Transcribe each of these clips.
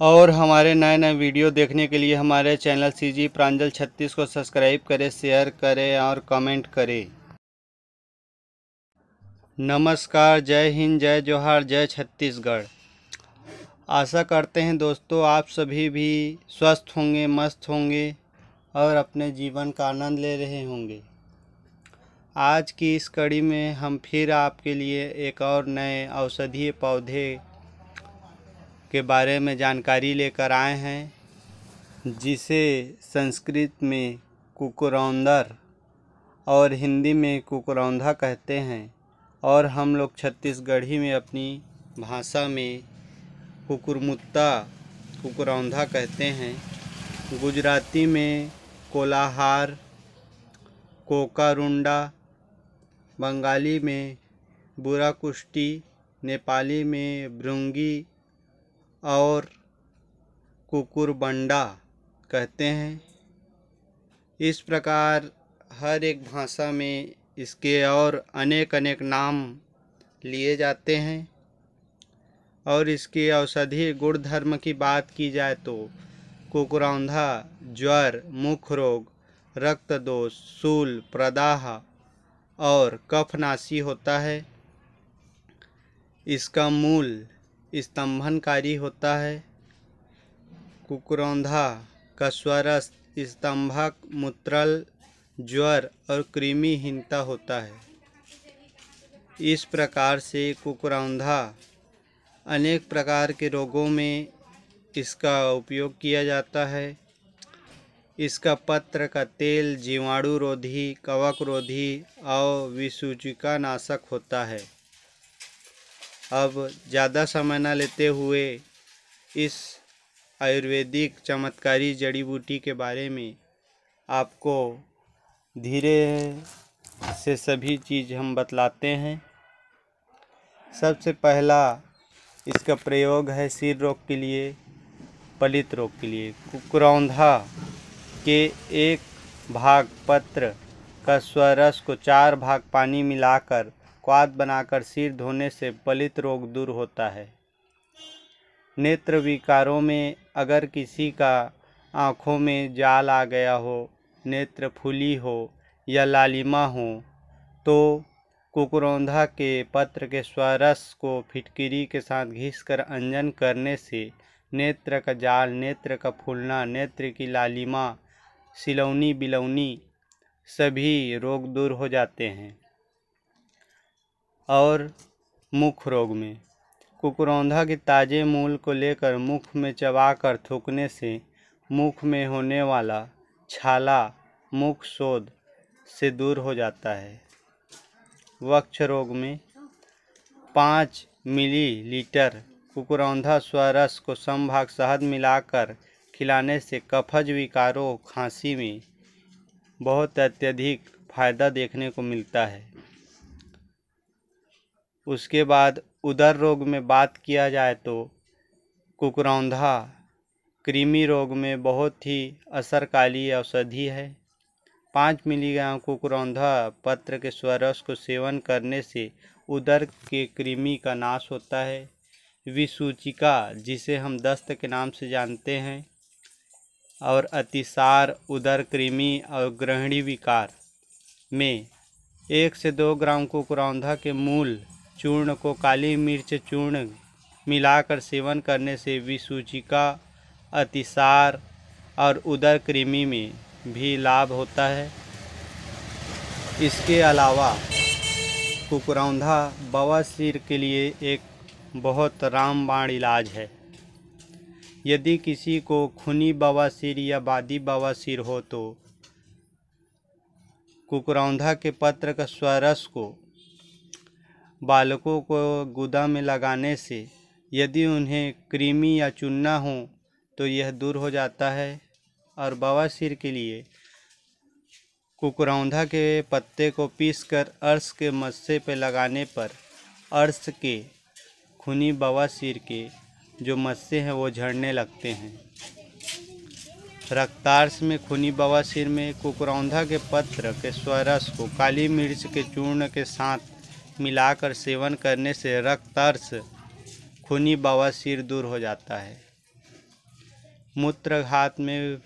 और हमारे नए नए वीडियो देखने के लिए हमारे चैनल सी जी प्रांजल छत्तीस को सब्सक्राइब करें शेयर करें और कमेंट करें। नमस्कार, जय हिंद, जय जोहार, जय छत्तीसगढ़। आशा करते हैं दोस्तों आप सभी भी स्वस्थ होंगे, मस्त होंगे और अपने जीवन का आनंद ले रहे होंगे। आज की इस कड़ी में हम फिर आपके लिए एक और नए औषधीय पौधे के बारे में जानकारी लेकर आए हैं, जिसे संस्कृत में कुकुरौंदर और हिंदी में कुकुरौंधा कहते हैं, और हम लोग छत्तीसगढ़ी में अपनी भाषा में कुकुरमुत्ता, कुकुरौंधा कहते हैं। गुजराती में कोलाहार, कोकारुंडा, बंगाली में बुरा कुश्ती नेपाली में भृंगी और कुकुरबंडा कहते हैं। इस प्रकार हर एक भाषा में इसके और अनेक अनेक नाम लिए जाते हैं। और इसके औषधीय गुण धर्म की बात की जाए तो कुकुरौंधा, ज्वर, मुख रोग, रक्त दोष, सूल, प्रदाह और कफनाशी होता है। इसका मूल स्तंभनकारी होता है। कुकरौंधा का स्वरस स्तंभक, मूत्रल, ज्वर और कृमिहीनता होता है। इस प्रकार से कुकरौंधा अनेक प्रकार के रोगों में इसका उपयोग किया जाता है। इसका पत्र का तेल जीवाणु रोधी कवक रोधी और विसूचिका नाशक होता है। अब ज़्यादा समय न लेते हुए इस आयुर्वेदिक चमत्कारी जड़ी बूटी के बारे में आपको धीरे से सभी चीज़ हम बतलाते हैं। सबसे पहला इसका प्रयोग है सिर रोग के लिए, पलित रोग के लिए। कुकुरौंधा के एक भाग पत्र का स्वरस को चार भाग पानी मिलाकर क्वाद बनाकर सिर धोने से पलित रोग दूर होता है। नेत्र विकारों में अगर किसी का आँखों में जाल आ गया हो, नेत्र फूली हो या लालिमा हो तो कुकुरौंधा के पत्र के स्वरस को फिटकिरी के साथ घिसकर अंजन करने से नेत्र का जाल, नेत्र का फूलना, नेत्र की लालिमा सिलौनी बिलौनी सभी रोग दूर हो जाते हैं। और मुख रोग में। कुकुरौंधा के ताज़े मूल को लेकर मुख में चबाकर थूकने से मुख में होने वाला छाला मुख शोध से दूर हो जाता है। वक्ष रोग में पाँच मिलीलीटर कुकुरौंधा स्वरस को संभाग शहद मिलाकर खिलाने से कफज, विकारों, खांसी में बहुत अत्यधिक फ़ायदा देखने को मिलता है। उसके बाद उदर रोग में बात किया जाए तो कुकरौंधा कृमि रोग में बहुत ही असरकाली औषधि है। पाँच मिलीग्राम कुकरौंधा पत्र के स्वरस को सेवन करने से उदर के कृमि का नाश होता है। विसूचिका, जिसे हम दस्त के नाम से जानते हैं, और अतिसार उदर कृमि और ग्रहणी विकार में एक से दो ग्राम कुकरौंधा के मूल चूर्ण को काली मिर्च चूर्ण मिलाकर सेवन करने से विसूचिका, अतिसार और उदर कृमि में भी लाभ होता है। इसके अलावा कुकरौंधा बवासीर के लिए एक बहुत रामबाण इलाज है। यदि किसी को खूनी बवासीर या बादी बवासीर हो तो कुकरौंधा के पत्र का स्वरस को बालकों को गुदा में लगाने से यदि उन्हें कृमि या चुनना हो तो यह दूर हो जाता है। और बवासीर के लिए कुकरौंधा के पत्ते को पीसकर अर्श के मस्से पर लगाने पर अर्श के खूनी बवासीर के जो मस्से हैं, वो झड़ने लगते हैं। रक्तार्स में खूनी बवासीर में कुकरौंधा के पत्र के स्वरस को काली मिर्च के चूर्ण के साथ मिलाकर सेवन करने से रक्तर्स खूनी बवासीर दूर हो जाता है। मूत्रघात में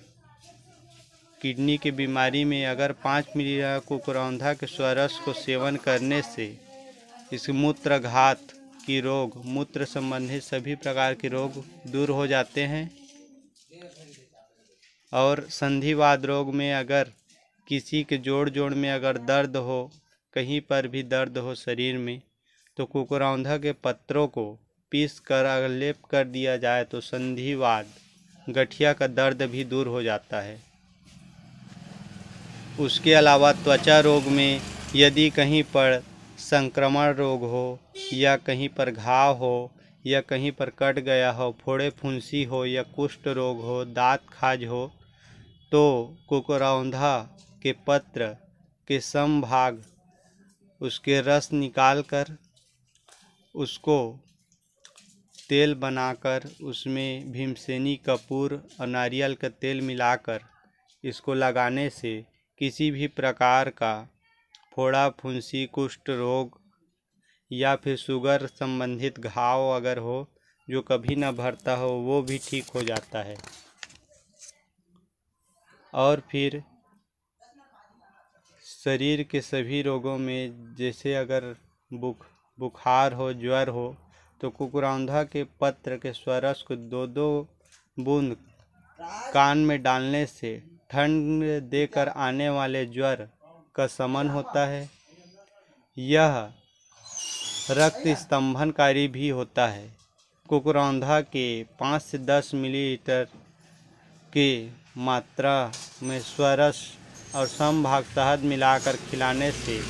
किडनी की बीमारी में अगर पाँच मिली कुकुरौंधा के स्वरस को सेवन करने से इस मूत्रघात की रोग, मूत्र संबंधित सभी प्रकार के रोग दूर हो जाते हैं। और संधिवाद रोग में अगर किसी के जोड़ जोड़ में अगर दर्द हो कहीं पर भी दर्द हो शरीर में तो कुकुरौंधा के पत्रों को पीस कर अगर लेप कर दिया जाए तो संधिवाद गठिया का दर्द भी दूर हो जाता है। उसके अलावा त्वचा रोग में यदि कहीं पर संक्रमण रोग हो, या कहीं पर घाव हो, या कहीं पर कट गया हो, फोड़े फुंसी हो, या कुष्ठ रोग हो, दांत खाज हो तो कुकुरौंधा के पत्र के समभाग उसके रस निकाल कर उसको तेल बनाकर, उसमें भीमसेनी, कपूर और नारियल का तेल मिलाकर, इसको लगाने से किसी भी प्रकार का फोड़ा, फुंसी, कुष्ठ रोग या फिर शुगर संबंधित घाव अगर हो, जो कभी ना भरता हो, वो भी ठीक हो जाता है। और फिर शरीर के सभी रोगों में जैसे अगर बुख, बुखार हो, ज्वर हो तो कुकुरौंधा के पत्र के स्वरस को दो दो बूंद कान में डालने से ठंड देकर आने वाले ज्वर का समन होता है। यह रक्त स्तंभनकारी भी होता है। कुकुरौंधा के पाँच से दस मिलीलीटर के मात्रा में स्वरस और समभाग शहद मिलाकर खिलाने से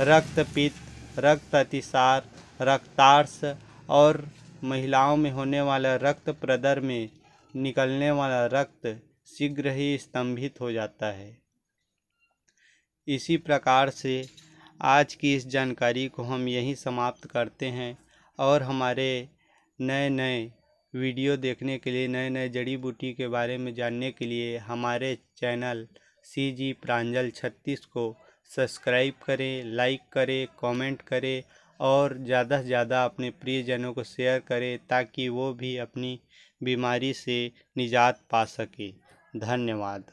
रक्त पित्त, रक्त अतिसार, रक्तार्स और महिलाओं में होने वाला रक्त प्रदर में निकलने वाला रक्त शीघ्र ही स्तंभित हो जाता है। इसी प्रकार से आज की इस जानकारी को हम यहीं समाप्त करते हैं और हमारे नए नए वीडियो देखने के लिए नए नए जड़ी बूटी के बारे में जानने के लिए हमारे चैनल सी जी प्रांजल छत्तीस को सब्सक्राइब करें, लाइक करें, कमेंट करें और ज़्यादा से ज़्यादा अपने प्रियजनों को शेयर करें ताकि वो भी अपनी बीमारी से निजात पा सके। धन्यवाद।